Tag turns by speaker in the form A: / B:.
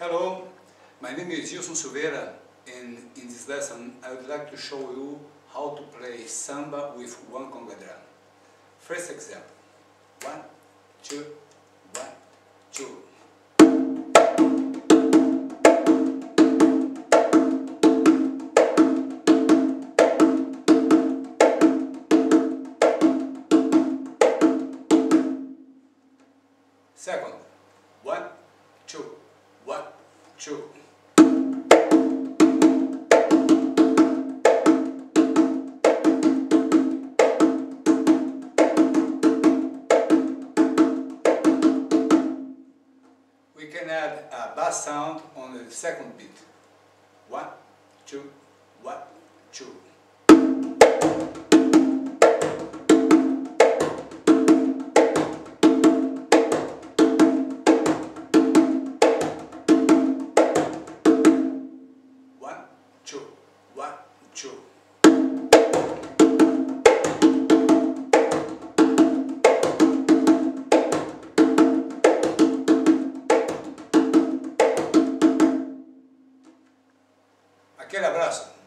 A: Hello, my name is Gilson Silveira and in this lesson I would like to show you how to play samba with one conga drum. First example, one, two, one, two. Second, one, two. We can add a bass sound on the second beat. One, two, one, two. Two. Aquele abraço.